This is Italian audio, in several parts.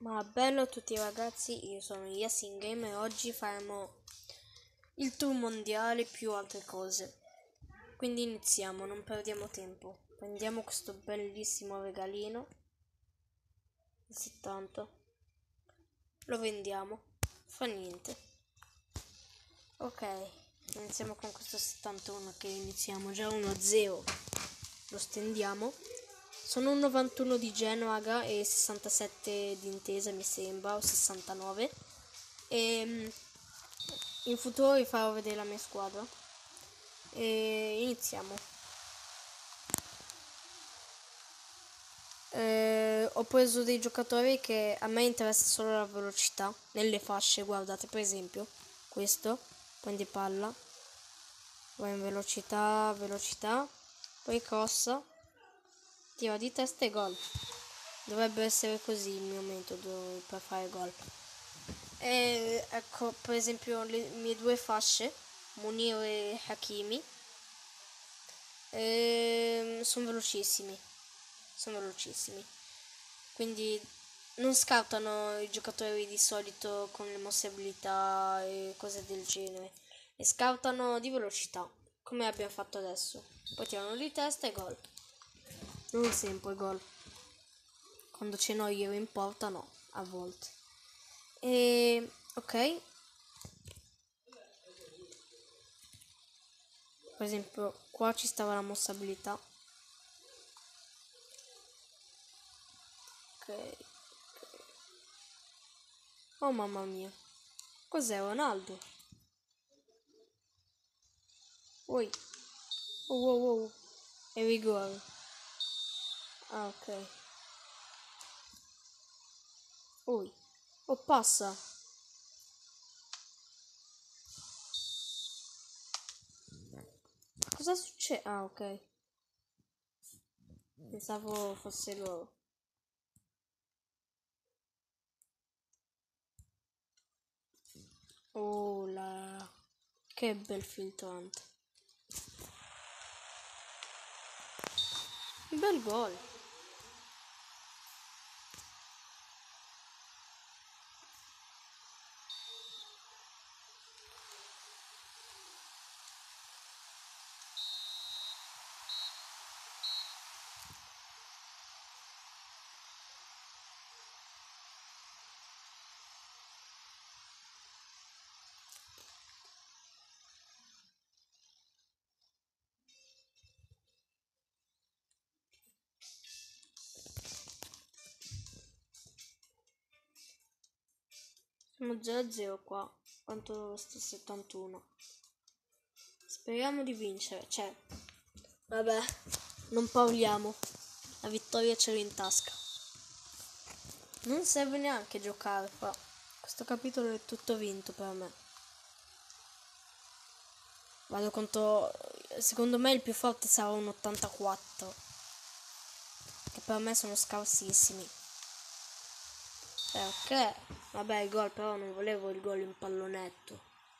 Ma bello a tutti ragazzi, io sono Yasin Game e oggi faremo il tour mondiale più altre cose. Quindi iniziamo, non perdiamo tempo. Prendiamo questo bellissimo regalino. Il 70. Lo vendiamo. Fa niente. Ok, iniziamo con questo 71 che iniziamo già 1-0. Lo stendiamo. Sono un 91 di Genoa e 67 di Intesa mi sembra, o 69. E mm, in futuro vi farò vedere la mia squadra. E iniziamo. Eh, ho preso dei giocatori che a me interessa solo la velocità nelle fasce, guardate per esempio questo, prendi palla, va in velocità, velocità, poi crossa tiro di testa e gol. Dovrebbe essere così il mio metodo per fare gol. E ecco, per esempio, le mie due fasce, Munir e Hakimi, ehm, sono velocissimi. Sono velocissimi. Quindi non scartano i giocatori di solito con le mosse abilità e cose del genere. E scartano di velocità, come abbiamo fatto adesso. Poi tirano di testa e gol. Non sempre gol. Quando ce n'ho io in porta no, a volte. E ok. Per esempio, qua ci stava la mossa abilità. Ok. Oh mamma mia. Cos'è Ronaldo? Oi. Oh, wow, wow. E rigore. Ah, ok. Ui. Oh, passa. Cosa succede? Ah, ok. Pensavo fosse loro. Oh, la... Che bel filtrante. Bel gol. Siamo già a 0 qua, quanto sto 71. Speriamo di vincere, cioè, vabbè, non parliamo, la vittoria ce l'ho in tasca. Non serve neanche giocare qua, questo capitolo è tutto vinto per me. Vado contro, secondo me il più forte sarà un 84, che per me sono scarsissimi. Ok. Vabbè, il gol, però non volevo il gol in pallonetto.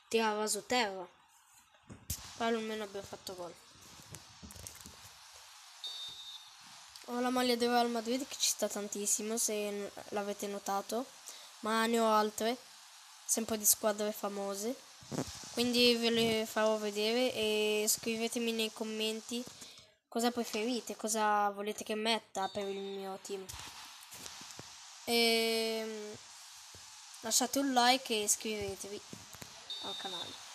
Tira raso terra. Però almeno abbiamo fatto gol. Ho la maglia del Real Madrid che ci sta tantissimo, se l'avete notato. Ma ne ho altre, sempre di squadre famose. Quindi ve le farò vedere e scrivetemi nei commenti cosa preferite, cosa volete che metta per il mio team. E ehm, lasciate un like e iscrivetevi al canale.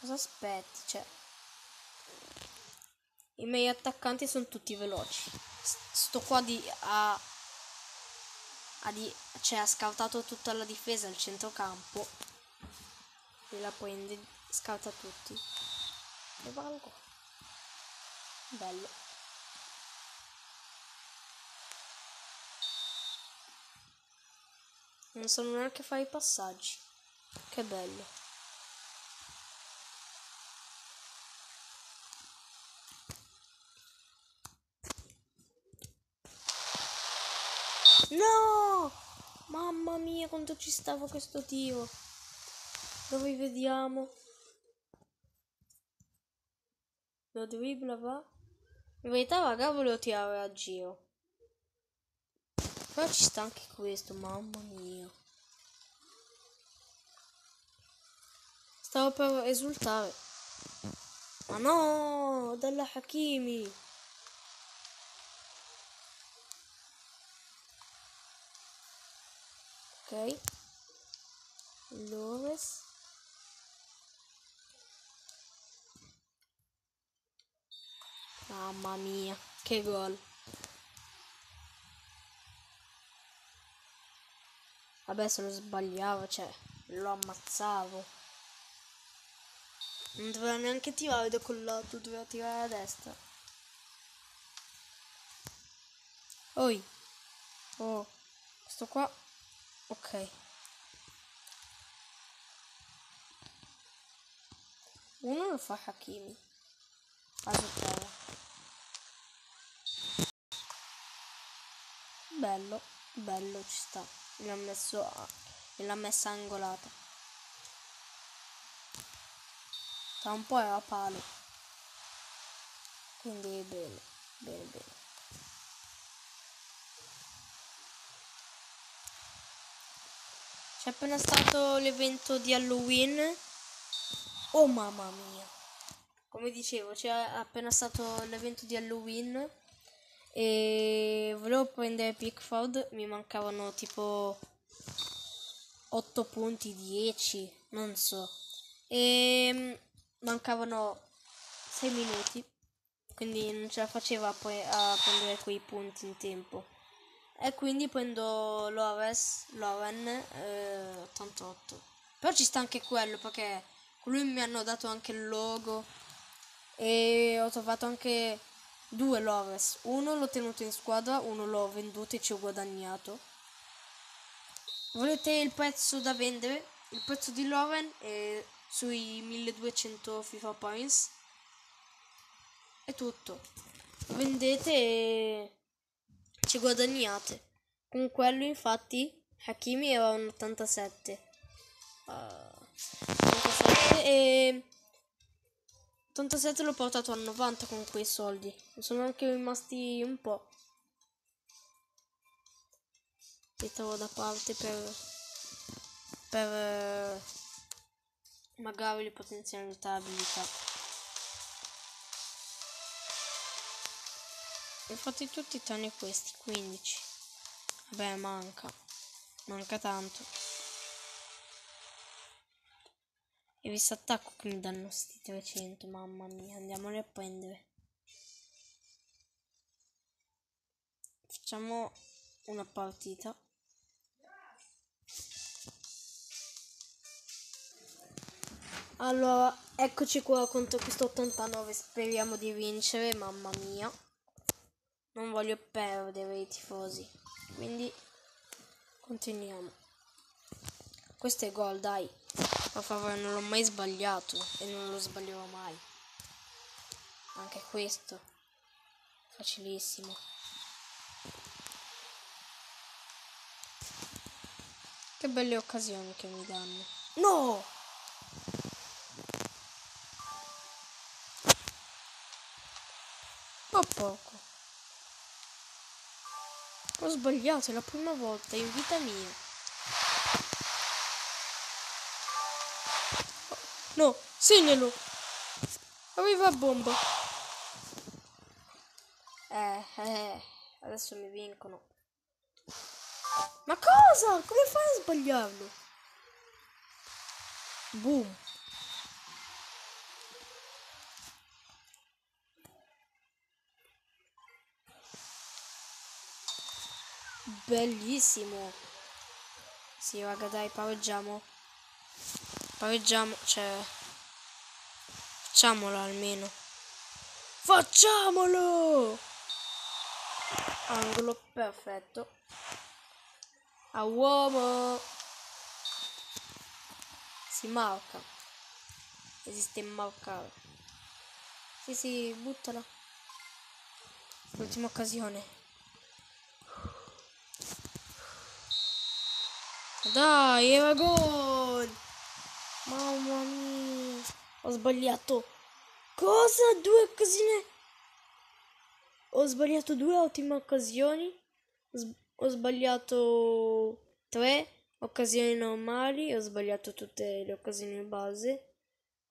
Cosa aspetti? Cioè, i miei attaccanti sono tutti veloci. Sto qua di ha, ha di, cioè ha scartato tutta la difesa al centrocampo e la prende, scarta tutti e va al gol. Bello. Non so neanche fare i passaggi. Che bello. No! Mamma mia quanto ci stava questo tiro. Dove vediamo? Lo dribbla va? In verità, raga, volevo tirare a giro. Però ci sta anche questo, mamma mia. Stavo per esultare. Ma no, dalla Hakimi. Ok. Lores. Mamma mia, che gol. Vabbè, se lo sbagliavo, cioè, lo ammazzavo. Non doveva neanche tirare da quel lato, doveva tirare a destra. Oi. Oh, questo qua. Ok. Uno lo fa Hakimi. Aspetta. Bello, bello ci sta. L'ha messo l'ha messa angolata. Tra un po' era palo. Quindi bene, bene, bene. C'è appena stato l'evento di Halloween. Oh mamma mia. Come dicevo, c'è appena stato l'evento di Halloween e volevo prendere Pickford, mi mancavano tipo 8 punti, 10, non so. E mancavano 6 minuti, quindi non ce la faceva poi a prendere quei punti in tempo. E quindi prendo Loves, Loven eh, 88. Però ci sta anche quello perché lui mi hanno dato anche il logo e ho trovato anche due Loves. Uno l'ho tenuto in squadra, uno l'ho venduto e ci ho guadagnato. Volete il prezzo da vendere? Il prezzo di Loven è sui 1200 FIFA Points. È tutto. Vendete e ci guadagnate. Con quello infatti Hakimi era un 87. Uh, 87 e 87 l'ho portato a 90 con quei soldi. Sono anche rimasti un po'. Li trovo da parte per per magari le potenzialità abilità. Infatti tutti tranne questi, 15. Vabbè, manca. Manca tanto. E visto attacco che mi danno sti 300, mamma mia, andiamoli a prendere. Facciamo una partita. Allora, eccoci qua contro questo 89, speriamo di vincere, mamma mia. Non voglio perdere i tifosi, quindi continuiamo. Questo è gol, dai. Per favore, non l'ho mai sbagliato e non lo sbaglierò mai. Anche questo. Facilissimo. Che belle occasioni che mi danno. No! Ma poco. Ho sbagliato, è la prima volta in vita mia. No, segnalo. Aveva bomba. Eh, eh, adesso mi vincono. Ma cosa? Come fai a sbagliarlo? Boom. Bellissimo. Sì, raga, dai, pareggiamo. Pareggiamo, cioè... Facciamolo almeno. Facciamolo! Angolo perfetto. A uomo. Si marca. Esiste marcare. Sì, sì, buttala. L'ultima occasione. Dai, era gol! Mamma mia! Ho sbagliato. Cosa? Due occasioni? ho sbagliato due ottime occasioni. ho sbagliato tre occasioni normali. Ho sbagliato tutte le occasioni base.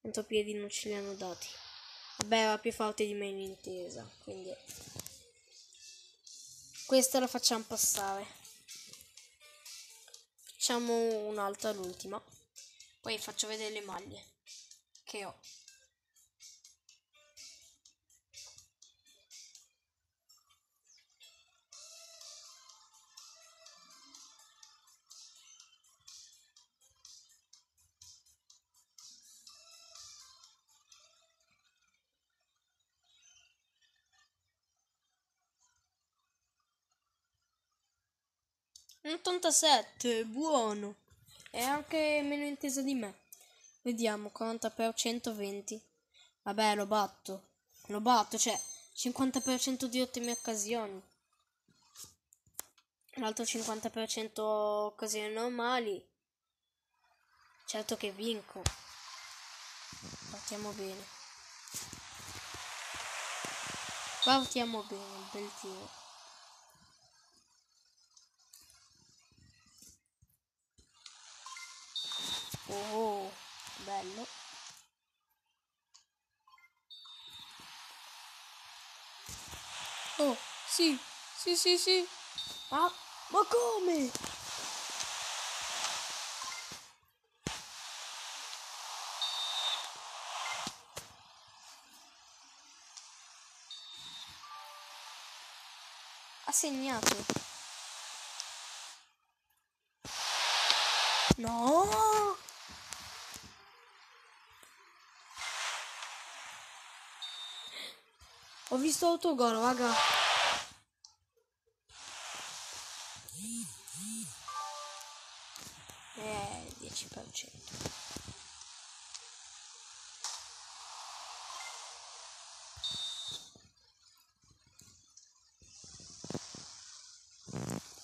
Contropiedi non ce li hanno dati. Vabbè, era più forte di me in intesa. Quindi questa la facciamo passare. Facciamo un'altra, l'ultima. Poi faccio vedere le maglie che ho. Un 87, buono. È anche meno intesa di me. Vediamo, 40% 20. Vabbè, lo batto. Lo batto, cioè 50% di ottime occasioni. L'altro 50% occasioni normali. Certo che vinco. Partiamo bene. Partiamo bene, bel tiro. Oh, bello. Oh, sì, sì, sì, sì. Ah, ma come? Ha segnato. No! Ho visto autogol, raga. Eh, 10%.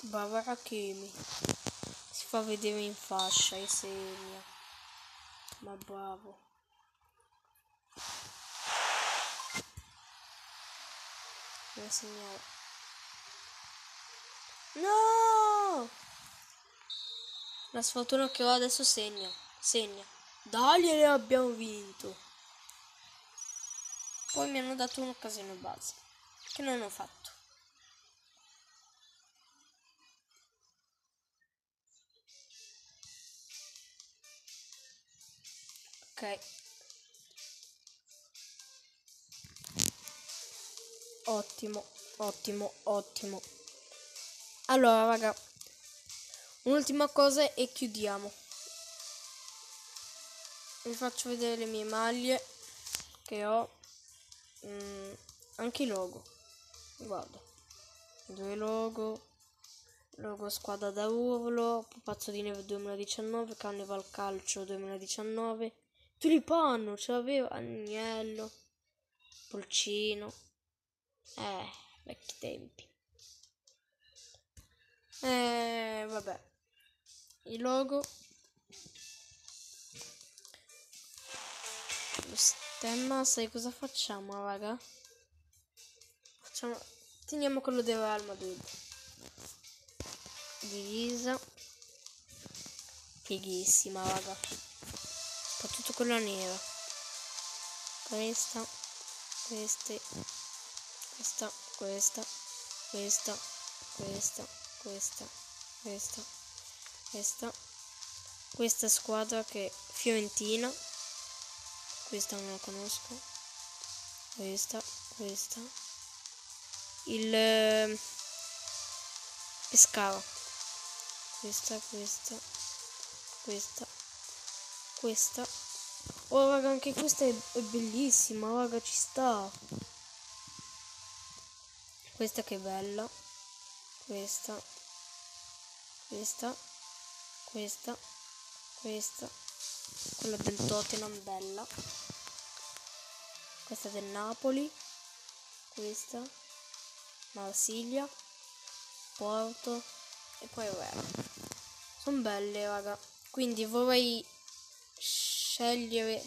Barbara Kimi si fa vedere in fascia e segna ma bravo Devo segnare. No! La sfortuna che ho adesso segna. Segna. Dai, ne abbiamo vinto. Poi mi hanno dato un'occasione base. Che non ho fatto. Ok. Ottimo, ottimo, ottimo. Allora, raga, un'ultima cosa e chiudiamo. Vi faccio vedere le mie maglie che ho. Mm, anche i logo. Guarda. Due logo. Logo squadra da urlo. Pupazzo di neve 2019. Carnival calcio 2019. Tulipano, ce l'aveva. Agnello. Polcino. Eh, vecchi tempi. Eh, vabbè. Il logo. Lo stemma, sai cosa facciamo, raga? Facciamo... Teniamo quello del Real Madrid. Divisa. Fighissima, raga. Soprattutto quella nera. Questa. Queste questa, questa, questa, questa, questa, questa, questa, questa squadra che è Fiorentina, questa non la conosco, questa, questa, il eh, Pescara, questa, questa, questa, questa, oh raga anche questa è, è bellissima, raga ci sta. Questa che bella. Questa. Questa. Questa. Questa. Quella del Tottenham bella. Questa del Napoli. Questa. Marsiglia. Porto. E poi Real. Sono belle, raga. Quindi vorrei scegliere.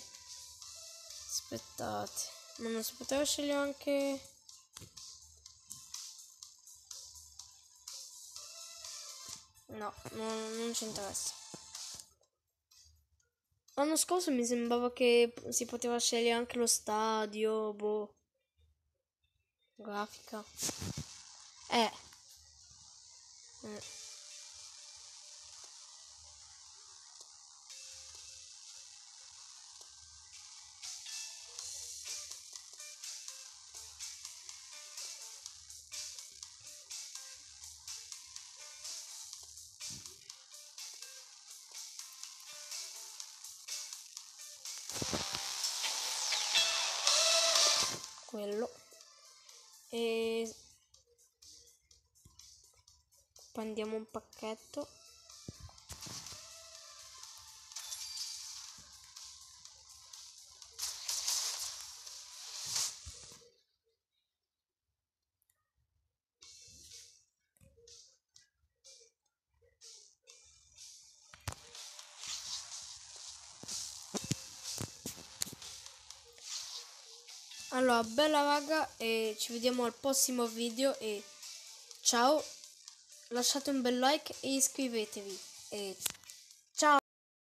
Aspettate. Ma non si poteva scegliere anche No, non, non ci interessa. L'anno scorso mi sembrava che si poteva scegliere anche lo stadio, boh. Grafica. Eh. Mm. Prendiamo un pacchetto. Allora, bella raga e ci vediamo al prossimo video e ciao, lasciate un bel like e iscrivetevi. E